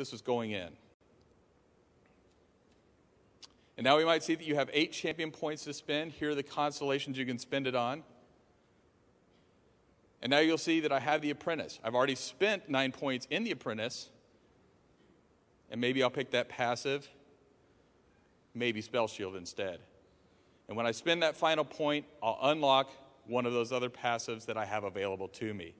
this was going in. And now we might see that you have eight champion points to spend. Here are the constellations you can spend it on. And now you'll see that I have the apprentice. I've already spent nine points in the apprentice. And maybe I'll pick that passive, maybe spell shield instead. And when I spend that final point, I'll unlock one of those other passives that I have available to me.